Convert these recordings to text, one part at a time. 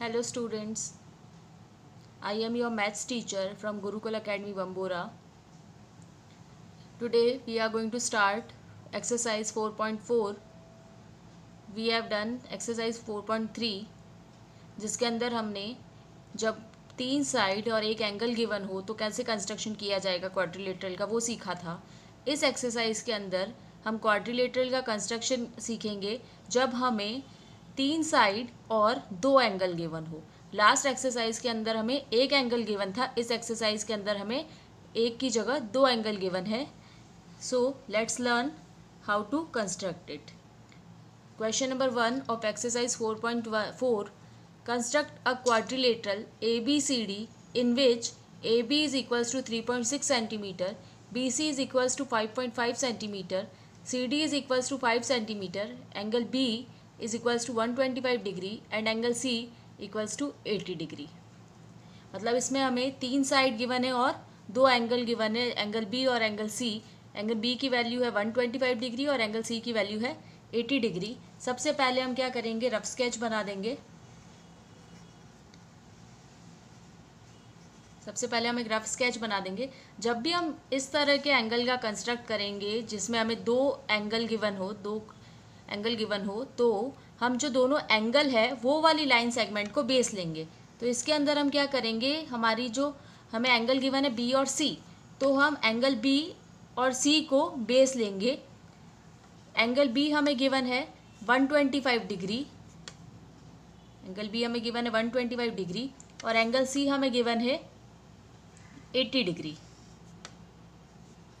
Hello students I am your maths teacher from Gurukul academy Bambora today we are going to start exercise 4.4 we have done exercise 4.3 जिसके अंदर हमने जब तीन side और एक angle given हो तो कैसे कंस्ट्रक्शन किया जाएगा क्वाड्रिलेटरल का, वो सीखा था। इस एक्सरसाइज के अंदर हम क्वाड्रिलेटरल का कंस्ट्रक्शन सीखेंगे जब हमें तीन साइड और दो एंगल गिवन हो। लास्ट एक्सरसाइज के अंदर हमें एक एंगल गिवन था इस एक्सरसाइज के अंदर हमें एक की जगह दो एंगल गिवन है। So let's learn how to construct it question number one of exercise four point four construct a quadrilateral ABCD in which AB is equals to 3.6 centimeter, BC is equals to 5.5 centimeter, CD is equals to 5 centimeter, angle B is equals to 125 degree and angle C equals to 80 degree. मतलब इसमें हमें तीन side given है और दो angle given है angle B और angle C angle B की वैल्यू है 125 डिग्री और एंगल सी की वैल्यू है 80 डिग्री सबसे पहले हम क्या करेंगे? रफ स्केच बना देंगे। सबसे पहले हम एक रफ स्केच बना देंगे। जब भी हम इस तरह के एंगल का कंस्ट्रक्ट करेंगे, जिसमें हमें दो एंगल गिवन हो, दो एंगल गिवन हो तो हम जो दोनों एंगल है, वो वाली लाइन सेगमेंट को बेस लेंगे। तो इसके अंदर हम क्या करेंगे, हमारी जो हमें एंगल गिवन है बी और सी तो हम एंगल बी और सी को बेस लेंगे। एंगल बी हमें गिवन है 125 डिग्री एंगल बी हमें गिवन है 125 डिग्री और एंगल सी हमें गिवन है 80 डिग्री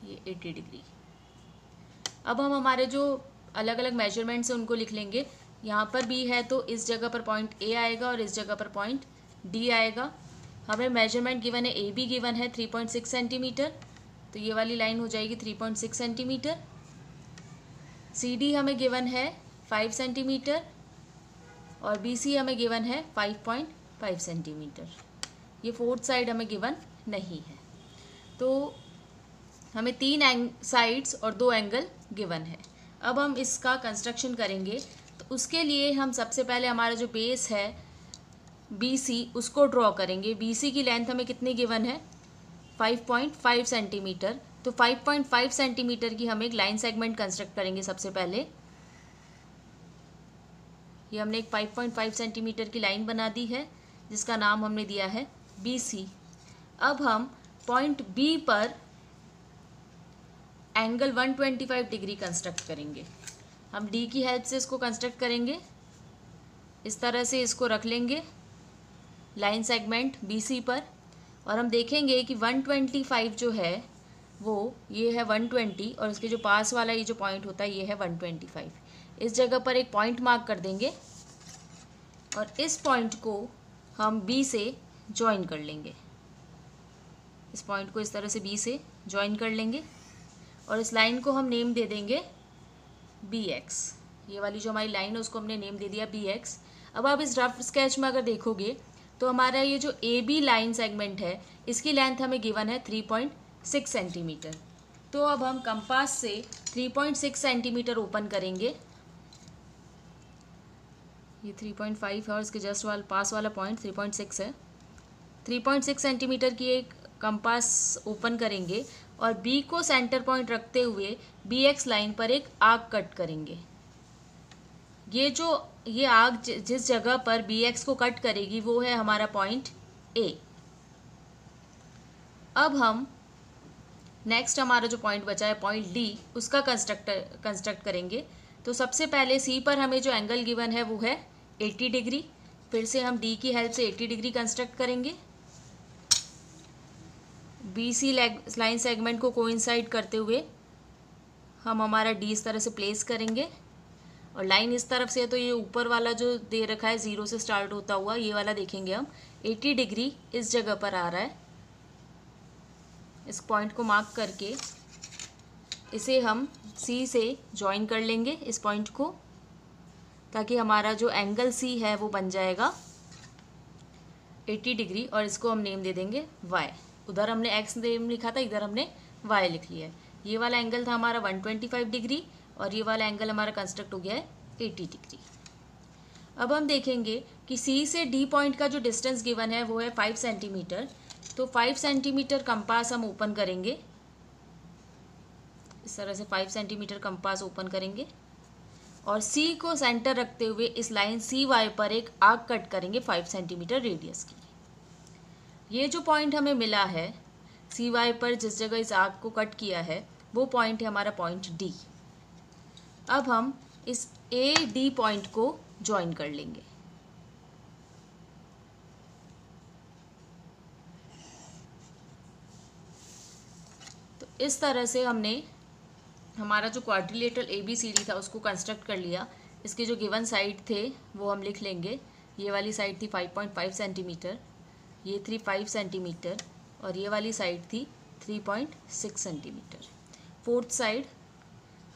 ये 80 डिग्री अब हम हमारे जो अलग अलग मेज़रमेंट से उनको लिख लेंगे। यहाँ पर बी है तो इस जगह पर पॉइंट ए आएगा और इस जगह पर पॉइंट डी आएगा। हमें मेज़रमेंट गिवन है ए बी गिवन है 3.6 सेंटीमीटर तो ये वाली लाइन हो जाएगी 3.6 सेंटीमीटर सी डी हमें गिवन है 5 सेंटीमीटर और बी सी हमें गिवन है 5.5 सेंटीमीटर ये फोर्थ साइड हमें गिवन नहीं है। तो हमें तीन साइड्स और दो एंगल गिवन है। अब हम इसका कंस्ट्रक्शन करेंगे। तो उसके लिए हम सबसे पहले हमारा जो बेस है बी सी उसको ड्रॉ करेंगे। बी सी की लेंथ हमें कितनी गिवन है? 5.5 सेंटीमीटर तो 5.5 सेंटीमीटर की हम एक लाइन सेगमेंट कंस्ट्रक्ट करेंगे सबसे पहले। ये हमने एक 5.5 सेंटीमीटर की लाइन बना दी है, जिसका नाम हमने दिया है बी सी अब हम पॉइंट बी पर एंगल 125 डिग्री कंस्ट्रक्ट करेंगे। हम डी की हेल्प से इसको कंस्ट्रक्ट करेंगे। इस तरह से इसको रख लेंगे लाइन सेगमेंट सी पर। और हम देखेंगे कि 125 जो है, वो ये है 120 और इसके जो पास वाला ये जो पॉइंट होता है, ये है 125 इस जगह पर एक पॉइंट मार्क कर देंगे और इस पॉइंट को हम बी से ज्वाइन कर लेंगे। इस पॉइंट को इस तरह से बी से ज्वाइन कर लेंगे। और इस लाइन को हम नेम दे देंगे बी एक्स ये वाली जो हमारी लाइन है, उसको हमने नेम दे दिया बी एक्स अब आप इस रफ स्केच में अगर देखोगे तो हमारा ये जो ए बी लाइन सेगमेंट है, इसकी लेंथ हमें गिवन है थ्री पॉइंट सिक्स सेंटीमीटर तो अब हम कंपास से three point six centimetre open करेंगे। ये थ्री पॉइंट फाइव है और इसके जस्ट वाल पास वाला पॉइंट थ्री पॉइंट सिक्स है। थ्री पॉइंट सिक्स सेंटीमीटर की एक कंपास ओपन करेंगे और बी को सेंटर पॉइंट रखते हुए बी एक्स लाइन पर एक आग कट करेंगे। ये जो, ये आग जिस जगह पर बी एक्स को कट करेगी, वो है हमारा पॉइंट ए अब हम नेक्स्ट हमारा जो पॉइंट बचा है पॉइंट डी उसका कंस्ट्रक्ट कंस्ट्रक्ट करेंगे। तो सबसे पहले सी पर हमें जो एंगल गिवन है, वो है 80 डिग्री फिर से हम डी की हेल्प से 80 डिग्री कंस्ट्रक्ट करेंगे। बी सी लाइन सेगमेंट को कोइंसाइड करते हुए हम हमारा डी इस तरह से प्लेस करेंगे। और लाइन इस तरफ़ से है तो ये ऊपर वाला जो दे रखा है, ज़ीरो से स्टार्ट होता हुआ, ये वाला देखेंगे हम। 80 डिग्री इस जगह पर आ रहा है। इस पॉइंट को मार्क करके इसे हम सी से ज्वाइन कर लेंगे, इस पॉइंट को, ताकि हमारा जो एंगल सी है, वो बन जाएगा। 80 डिग्री, और इसको हम नेम दे देंगे वाई। उधर हमने एक्स लिखा था, इधर हमने वाई लिख लिया है। ये वाला एंगल था हमारा 125 डिग्री और ये वाला एंगल हमारा कंस्ट्रक्ट हो गया है 80 डिग्री अब हम देखेंगे कि सी से डी पॉइंट का जो डिस्टेंस गिवन है, वो है फाइव सेंटीमीटर तो फाइव सेंटीमीटर कंपास हम ओपन करेंगे। इस तरह से फाइव सेंटीमीटर कंपास ओपन करेंगे। और सी को सेंटर रखते हुए इस लाइन सी वाई पर एक आग कट करेंगे फाइव सेंटीमीटर रेडियस की। ये जो पॉइंट हमें मिला है सी वाई पर जिस जगह इस आग को कट किया है, वो पॉइंट है हमारा पॉइंट डी अब हम इस ए डी पॉइंट को ज्वाइन कर लेंगे। तो इस तरह से हमने हमारा जो quadrilateral A B C D था, उसको कंस्ट्रक्ट कर लिया। इसके जो गिवन साइड थे, वो हम लिख लेंगे। ये वाली साइड थी 5.5 सेंटीमीटर ये थ्री फाइव सेंटीमीटर और ये वाली साइड थी 3.6 सेंटीमीटर फोर्थ साइड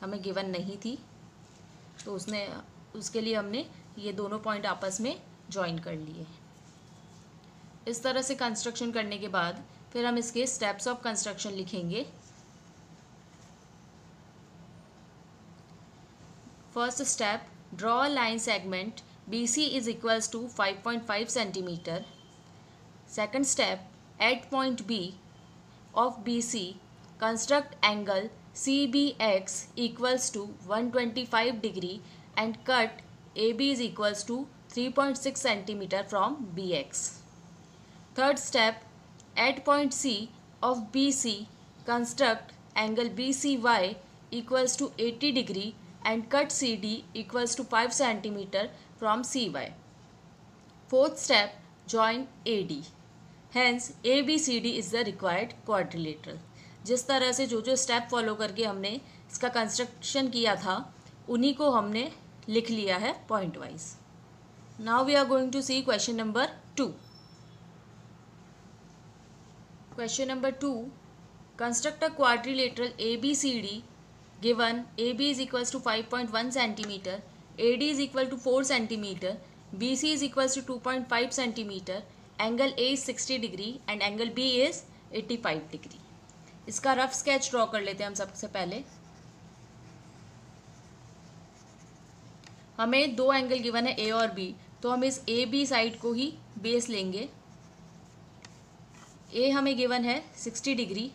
हमें गिवन नहीं थी तो उसने उसके लिए हमने ये दोनों पॉइंट आपस में ज्वाइन कर लिए. इस तरह से कंस्ट्रक्शन करने के बाद फिर हम इसके स्टेप्स ऑफ़ कंस्ट्रक्शन लिखेंगे. First step, draw a line segment BC is equals to 5.5 centimeter. Second step, at point B of BC, construct angle CBX equals to 125 degree and cut AB is equals to 3.6 centimeter from BX. Third step, at point C of BC, construct angle BCY equals to 80 degree and cut CD equals to 5 cm from CY. Fourth step, join AD. Hence A B C D is the required quadrilateral जिस तरह से जो जो step follow करके हमने इसका construction किया था, उन्हीं को हमने लिख लिया है point wise now we are going to see question number two question number two construct a quadrilateral A B C D given A B is equal to five point one centimetre A D is equal to four centimetre B C is equal to two point five centimetre angle A is 60 degree and angle B is 85 degree. इसका rough sketch draw कर लेते हैं हम सबसे पहले। हमें दो angle given है ए और बी तो हम इस ए बी साइड को ही बेस लेंगे। ए हमें गिवन है 60 डिग्री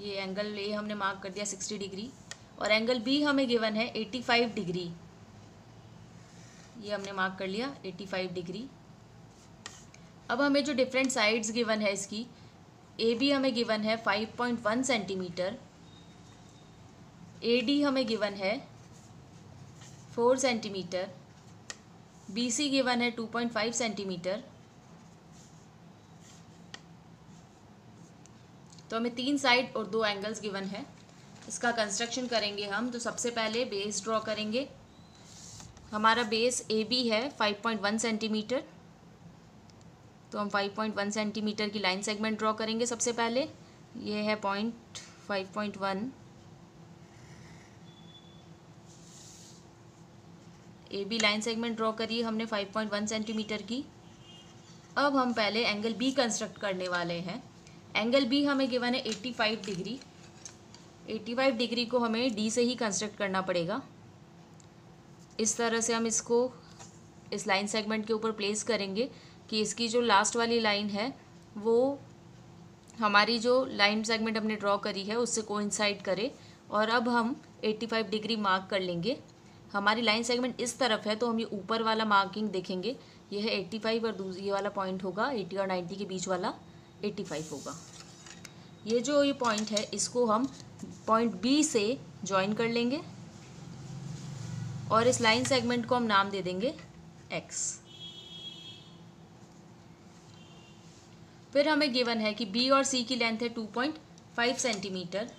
ये एंगल ए हमने मार्क कर दिया सिक्सटी डिग्री और एंगल बी हमें गिवन है एटी फाइव डिग्री ये हमने मार्क कर लिया एटी फाइव डिग्री अब हमें जो डिफरेंट साइड्स गिवन है इसकी ए बी हमें गिवन है five point one centimetre A D हमें गिवन है four centimetre B C given है टू पॉइंट फाइव सेंटीमीटर तो हमें तीन साइड और दो एंगल्स गिवन है। इसका कंस्ट्रक्शन करेंगे हम तो सबसे पहले बेस ड्रॉ करेंगे। हमारा बेस ए बी है 5.1 सेंटीमीटर तो हम 5.1 सेंटीमीटर की लाइन सेगमेंट ड्रॉ करेंगे सबसे पहले. ये है point 5.1 A B line segment draw करिए हमने 5.1 सेंटीमीटर की. अब हम पहले एंगल बी कंस्ट्रक्ट करने वाले हैं. एंगल बी हमें गिवन है 85 डिग्री 85 डिग्री को हमें डी से ही कंस्ट्रक्ट करना पड़ेगा. इस तरह से हम इसको इस लाइन सेगमेंट के ऊपर प्लेस करेंगे कि इसकी जो लास्ट वाली लाइन है, वो हमारी जो लाइन सेगमेंट हमने ड्रॉ करी है, उससे कोइंसाइड करे और अब हम 85 डिग्री मार्क कर लेंगे। हमारी लाइन सेगमेंट इस तरफ़ है तो हम ये ऊपर वाला मार्किंग देखेंगे। ये है 85 और दूसरी वाला पॉइंट होगा 80 और 90 के बीच वाला एट्टी फाइव होगा। ये जो ये पॉइंट है, इसको हम पॉइंट बी से ज्वाइन कर लेंगे। और इस लाइन सेगमेंट को हम नाम दे देंगे एक्स फिर हमें गिवन है कि बी और सी की लेंथ है टू पॉइंट फाइव सेंटीमीटर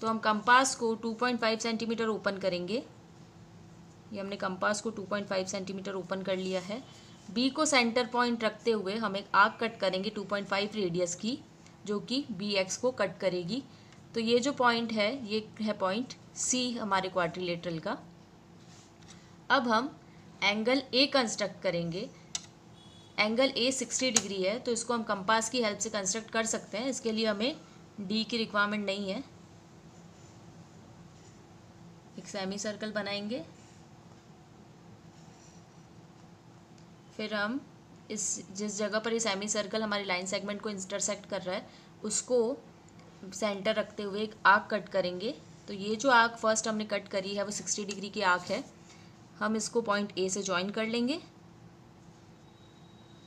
तो हम कंपास को two point five centimetre open करेंगे। ये हमने कंपास को two point five centimetre open कर लिया है। बी को सेंटर पॉइंट रखते हुए हम एक आग कट करेंगे 2.5 रेडियस की, जो कि बी एक्स को कट करेगी। तो ये जो पॉइंट है, ये है पॉइंट सी हमारे क्वाड्रिलेटरल का। अब हम एंगल ए कंस्ट्रक्ट करेंगे। एंगल ए 60 डिग्री है तो इसको हम कंपास की हेल्प से कंस्ट्रक्ट कर सकते हैं। इसके लिए हमें डी की रिक्वायरमेंट नहीं है। एक सेमी सर्कल बनाएँगे। फिर हम इस, जिस जगह पर ये सेमी सर्कल हमारी लाइन सेगमेंट को इंटरसेक्ट कर रहा है, उसको सेंटर रखते हुए एक आर्क कट करेंगे। तो ये जो आर्क फ़र्स्ट हमने कट करी है, वो सिक्सटी डिग्री की आर्क है। हम इसको पॉइंट ए से ज्वाइन कर लेंगे।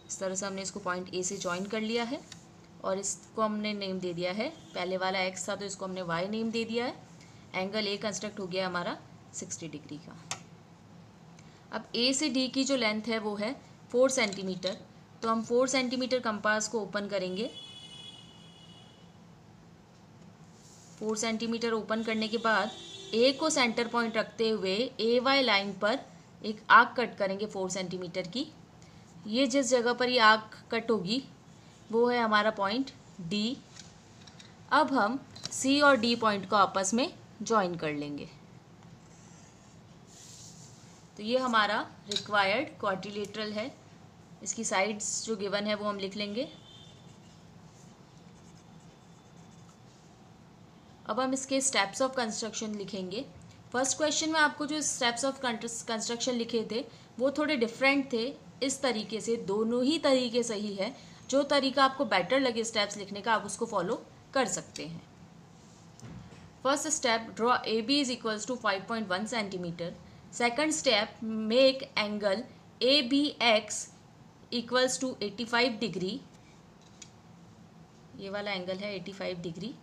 इस तरह से हमने इसको पॉइंट ए से ज्वाइन कर लिया है और इसको हमने नेम दे दिया है। पहले वाला एक्स था तो इसको हमने वाई नेम दे दिया है। एंगल ए कंस्ट्रक्ट हो गया हमारा सिक्सटी डिग्री का। अब ए से डी की जो लेंथ है वो है फोर सेंटीमीटर तो हम फोर सेंटीमीटर कंपास को ओपन करेंगे। फोर सेंटीमीटर ओपन करने के बाद ए को सेंटर पॉइंट रखते हुए ए वाई लाइन पर एक आग कट करेंगे फोर सेंटीमीटर की। ये जिस जगह पर ये आग कट होगी, वो है हमारा पॉइंट डी अब हम सी और डी पॉइंट को आपस में ज्वाइन कर लेंगे। तो ये हमारा रिक्वायर्ड क्वाड्रिलेटरल है। इसकी साइड्स जो गिवन है वो हम लिख लेंगे। अब हम इसके स्टेप्स ऑफ़ कंस्ट्रक्शन लिखेंगे। फ़र्स्ट क्वेश्चन में आपको जो स्टेप्स ऑफ़ कंस्ट्रक्शन लिखे थे, वो थोड़े डिफरेंट थे। इस तरीके से, दोनों ही तरीके सही है। जो तरीका आपको बेटर लगे स्टेप्स लिखने का, आप उसको फॉलो कर सकते हैं। First step draw A B is equals to five point one centimetre second step make angle A B X equals to eighty five degree ये वाला एंगल है eighty five degree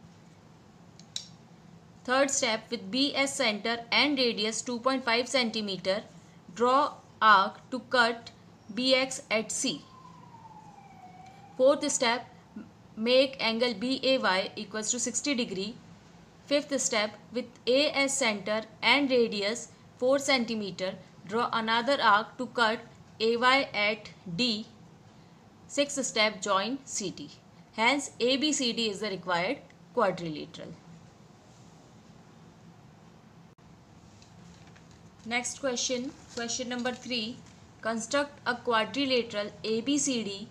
Third step with BS center and radius 2.5 cm, draw arc to cut BX at C. Fourth step, make angle BAY equals to 60 degree. Fifth step, with AS center and radius 4 cm, draw another arc to cut AY at D. Sixth step, join CT. Hence, ABCD is the required quadrilateral. Next question question number three construct a quadrilateral A B C D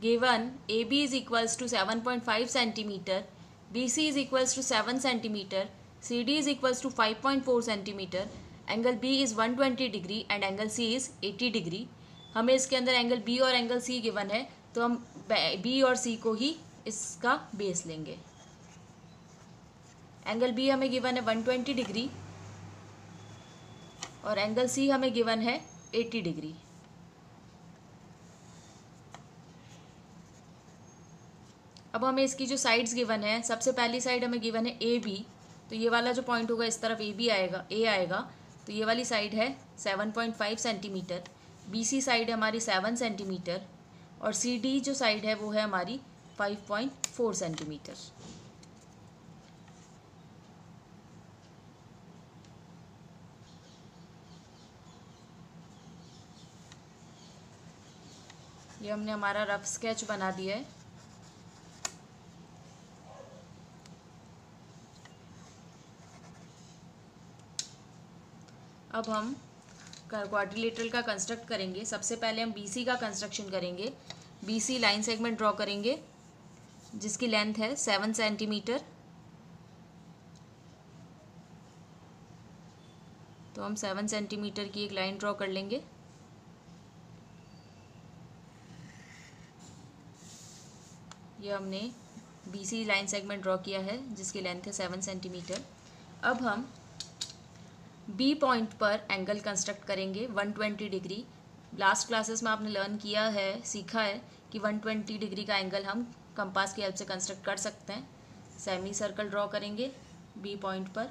given A B is equals to seven point five centimetre B C is equals to seven centimetre C D is equals to five point four centimetre angle B is one twenty degree and angle C is eighty degree हमें इसके अंदर angle B और angle C given है तो हम B और सी को ही इसका बेस लेंगे। एंगल बी हमें गिवन है वन ट्वेंटी डिग्री और एंगल सी हमें गिवन है 80 डिग्री अब हमें इसकी जो साइड्स गिवन है, सबसे पहली साइड हमें गिवन है ए बी तो ये वाला जो पॉइंट होगा, इस तरफ़ ए बी आएगा ए आएगा तो ये वाली साइड है seven point five centimetre B C side है हमारी सेवन सेंटीमीटर और सी डी जो साइड है वो है हमारी फाइव पॉइंट फोर सेंटीमीटर ये हमने हमारा रफ स्केच बना दिया है। अब हम क्वाड्रिलेटरल का कंस्ट्रक्ट करेंगे। सबसे पहले हम बीसी का कंस्ट्रक्शन करेंगे। बीसी लाइन सेगमेंट ड्रॉ करेंगे, जिसकी लेंथ है सेवन सेंटीमीटर तो हम सेवन सेंटीमीटर की एक लाइन ड्रॉ कर लेंगे। ये हमने B C line segment draw किया है, जिसकी लेंथ है सेवन सेंटीमीटर अब हम बी पॉइंट पर एंगल कंस्ट्रक्ट करेंगे 120 डिग्री लास्ट क्लासेस में आपने लर्न किया है, सीखा है कि 120 डिग्री का एंगल हम कंपास की हेल्प से कंस्ट्रक्ट कर सकते हैं. सेमी सर्कल ड्रॉ करेंगे बी पॉइंट पर.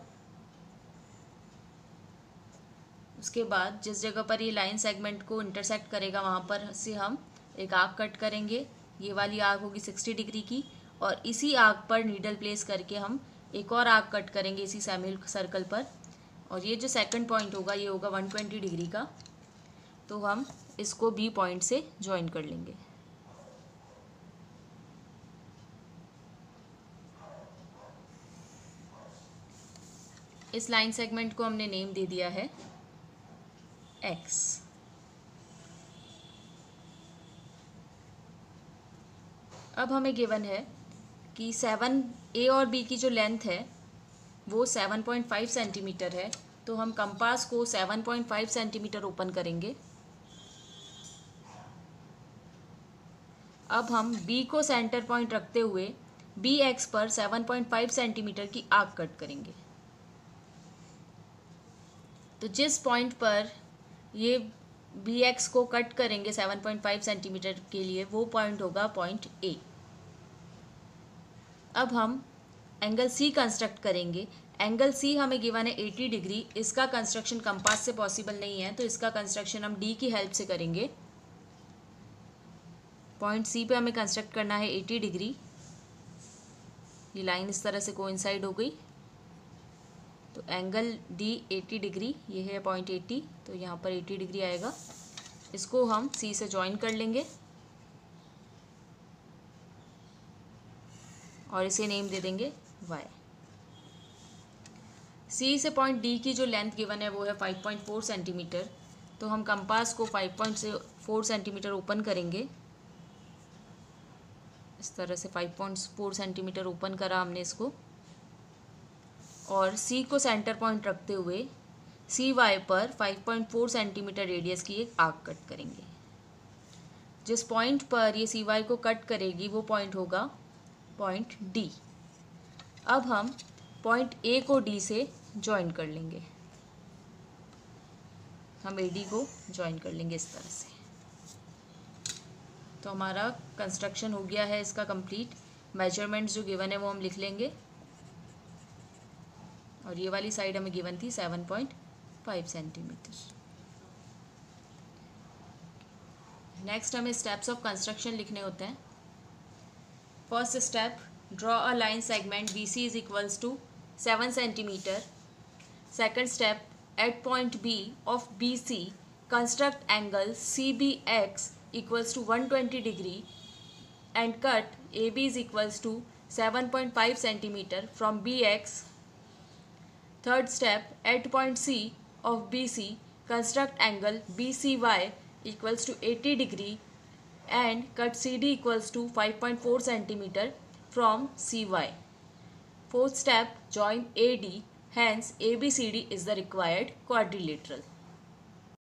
उसके बाद जिस जगह पर ये लाइन सेगमेंट को इंटरसेक्ट करेगा, वहाँ पर से हम एक आग कट करेंगे. ये वाली आग होगी 60 डिग्री की और इसी आग पर नीडल प्लेस करके हम एक और आग कट करेंगे इसी सेमी सर्कल पर। और ये जो सेकंड पॉइंट होगा, ये होगा 120 डिग्री का। तो हम इसको बी पॉइंट से ज्वाइन कर लेंगे। इस लाइन सेगमेंट को हमने नेम दे दिया है एक्स अब हमें गिवन है कि सेवन ए और बी की जो लेंथ है, वो 7.5 सेंटीमीटर है तो हम कंपास को 7.5 सेंटीमीटर ओपन करेंगे। अब हम बी को सेंटर पॉइंट रखते हुए बी एक्स पर 7.5 सेंटीमीटर की आग कट करेंगे। तो जिस पॉइंट पर ये बी एक्स को कट करेंगे 7.5 सेंटीमीटर के लिए, वो पॉइंट होगा पॉइंट ए अब हम एंगल सी कंस्ट्रक्ट करेंगे। एंगल सी हमें गिवन है 80 डिग्री इसका कंस्ट्रक्शन कंपास से पॉसिबल नहीं है तो इसका कंस्ट्रक्शन हम डी की हेल्प से करेंगे। पॉइंट सी पे हमें कंस्ट्रक्ट करना है 80 डिग्री ये लाइन इस तरह से कोइंसाइड हो गई। तो एंगल डी 80 डिग्री ये है पॉइंट 80 तो यहाँ पर 80 डिग्री आएगा। इसको हम सी से ज्वाइन कर लेंगे। और इसे नेम दे देंगे वाई सी से पॉइंट डी की जो लेंथ गिवन है, वो है 5.4 सेंटीमीटर तो हम कंपास को 5.4 सेंटीमीटर ओपन करेंगे। इस तरह से 5.4 सेंटीमीटर ओपन करा हमने इसको। और सी को सेंटर पॉइंट रखते हुए सी वाई पर 5.4 सेंटीमीटर रेडियस की एक आग कट करेंगे। जिस पॉइंट पर ये सी वाई को कट करेगी, वो पॉइंट होगा पॉइंट डी अब हम पॉइंट ए को डी से ज्वाइन कर लेंगे। हम ए डी को ज्वाइन कर लेंगे इस तरह से। तो हमारा कंस्ट्रक्शन हो गया है इसका कंप्लीट मेजरमेंट्स जो गिवन है वो हम लिख लेंगे। और ये वाली साइड हमें गिवन थी seven point five centimetre next हमें स्टेप्स ऑफ़ कंस्ट्रक्शन लिखने होते हैं first step draw a line segment B C is equals to seven centimetre second step at point B of B C construct angle C B X equals to 120 degree and cut AB is equals to 7.5 centimeter B BX. Third step at point C of BC construct angle BCY equals to 80 degree and cut CD equals to 5.4 centimeter from CY. Fourth step join AD hence ABCD is the required quadrilateral.